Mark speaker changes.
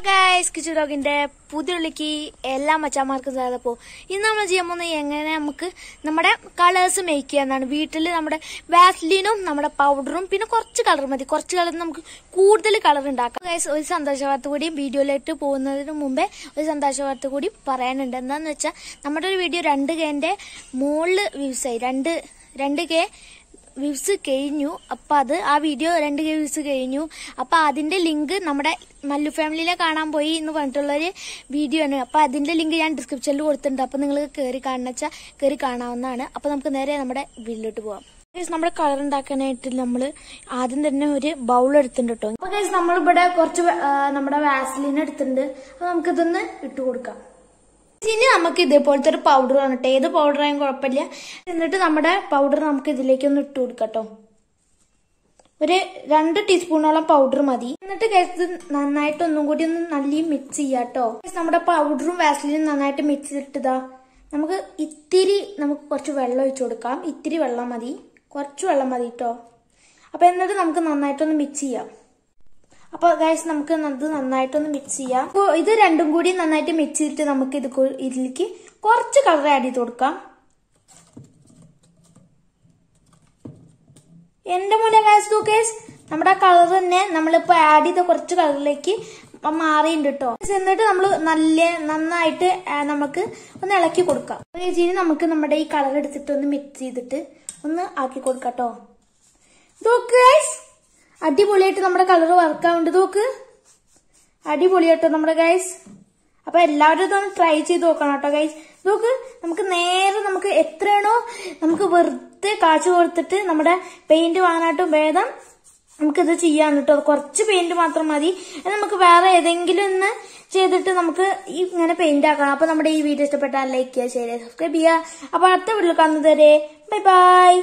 Speaker 1: Guys Kichu ഡോഗിന്റെ പുതിയുള്ളിക്ക് എല്ലാ മച്ചാമാർക്കും സാധപ്പോ ഇന്ന് നമ്മൾ ചെയ്യാൻ പോകുന്നത് എങ്ങനെ നമുക്ക് നമ്മുടെ കളേഴ്സ് മേക്ക് ചെയ്യാന്നാണ് വീട്ടിൽ നമ്മുടെ വാസ്ലിനും നമ്മുടെ പൗഡറും പിന്നെ കുറച്ച് കളർ മതി കുറച്ച് കളർ നമുക്ക് കൂടുതൽ കളർ ഉണ്ടാക്കാം ഗൈസ് ഒരു സന്തോഷ വാർത്ത കൂടി വീഡിയോയിലേക്ക് പോകുന്നതിന് മുമ്പേ ഒരു സന്തോഷ വാർത്ത കൂടി പറയാനുണ്ട് എന്താന്ന് വെച്ചാൽ നമ്മുടെ ഒരു വീഡിയോ രണ്ട് കെന്റെ മുകളിൽ വ്യൂസ് ആയി. രണ്ട് രണ്ട് കെ വ്യൂസ് കഴിഞ്ഞു. അപ്പൊ അത് ആ വീഡിയോ രണ്ട് കെ വ്യൂസ് കഴിഞ്ഞു. അപ്പൊ അതിന്റെ ലിങ്ക് നമ്മുടെ മല്ലു ഫാമിലിയിലെ കാണാൻ പോയി എന്ന് പറഞ്ഞിട്ടുള്ളൊരു വീഡിയോ ആണ്. അപ്പൊ അതിന്റെ ലിങ്ക് ഞാൻ ഡിസ്ക്രിപ്ഷനിൽ കൊടുത്തിട്ടുണ്ട്. അപ്പൊ നിങ്ങൾ കയറി കാണുന്ന വെച്ചാൽ കയറി കാണാവുന്നതാണ്. അപ്പൊ നമുക്ക് നേരെ നമ്മുടെ വീട്ടിലോട്ട് പോവാം. Guys, നമ്മുടെ കളർ ഉണ്ടാക്കാനായിട്ട് നമ്മൾ ആദ്യം തന്നെ ഒരു ബൗൾ എടുത്തിട്ടുണ്ട് കേട്ടോ അപ്പൊ ഗൈസ് നമ്മളിവിടെ കുറച്ച് നമ്മുടെ വാസലിൻ എടുത്തിട്ടുണ്ട്. അപ്പൊ നമുക്കിതൊന്ന് ഇട്ട് കൊടുക്കാം. ഇനി നമുക്ക് ഇതേപോലത്തെ ഒരു പൗഡർ വന്നിട്ട് ഏത് പൗഡർ ആയാലും കുഴപ്പമില്ല. എന്നിട്ട് നമ്മുടെ പൗഡർ നമുക്ക് ഇതിലേക്ക് ഒന്ന് ഇട്ട് കൊടുക്കട്ടോ. ഒരു രണ്ട് ടീസ്പൂണോളം പൗഡർ മതി. എന്നിട്ട് ഇത് നന്നായിട്ട് ഒന്നും കൂടി ഒന്ന് നല്ല മിക്സ് ചെയ്യാട്ടോ. നമ്മുടെ പൗഡറും വാസലിനും നന്നായിട്ട് മിക്സ് ചെയ്തിട്ടതാ. നമുക്ക് ഇത്തിരി നമുക്ക് കുറച്ച് വെള്ളം ഒഴിച്ചു കൊടുക്കാം. ഇത്തിരി വെള്ളം മതി. കുറച്ച് വെള്ളം മതി കേട്ടോ അപ്പൊ എന്നിട്ട് നമുക്ക് നന്നായിട്ടൊന്ന് മിക്സ് ചെയ്യാം. അപ്പൊ ഗൈസ് നമുക്ക് അത് നന്നായിട്ടൊന്ന് മിക്സ് ചെയ്യാം. അപ്പൊ ഇത് രണ്ടും കൂടി നന്നായിട്ട് മിക്സ് ചെയ്തിട്ട് നമുക്ക് ഇത് ഇതിലേക്ക് കുറച്ച് കളർ ആഡ് ചെയ്ത് കൊടുക്കാം. എന്റെ മോനെ ഗൈസ് ടു കേസ് നമ്മുടെ കളർ തന്നെ നമ്മളിപ്പോ ആഡ് ചെയ്ത കുറച്ച് കളറിലേക്ക് മാറിയിട്ടുണ്ട് കേട്ടോ എന്നിട്ട് നമ്മൾ നല്ല നന്നായിട്ട് നമുക്ക് ഒന്ന് ഇളക്കി കൊടുക്കാം. ഇനി നമുക്ക് നമ്മുടെ ഈ കളർ എടുത്തിട്ട് ഒന്ന് മിക്സ് ചെയ്തിട്ട് ഒന്ന് ആക്കി കൊടുക്കാം കേട്ടോ അടിപൊളിയായിട്ട് നമ്മുടെ കളർ വർക്കാവുണ്ട് നോക്ക്. അടിപൊളിയാട്ടോ നമ്മുടെ ഗൈസ് അപ്പൊ എല്ലാവരും ഇതൊന്ന് ട്രൈ ചെയ്ത് നോക്കണം കേട്ടോ ഗൈസ് നോക്ക് നമുക്ക് നേരെ നമുക്ക് എത്രയാണോ നമുക്ക് വെറുതെ കാച്ചു കൊടുത്തിട്ട് നമ്മുടെ പെയിന്റ് വാങ്ങാനായിട്ടും ഭേദം നമുക്കിത് ചെയ്യാൻ കേട്ടോ കുറച്ച് പെയിന്റ് മാത്രം മതി. നമുക്ക് വേറെ ഏതെങ്കിലും ഒന്ന് ചെയ്തിട്ട് നമുക്ക് ഇങ്ങനെ പെയിന്റ് ആക്കണം. അപ്പൊ നമ്മുടെ ഈ വീഡിയോ ഇഷ്ടപ്പെട്ടാൽ ലൈക്ക് ചെയ്യുക ചെയ്യുക സബ്സ്ക്രൈബ് ചെയ്യുക. അപ്പൊ അടുത്ത വീഡിയോ കാണുന്നത് ബൈ ബൈ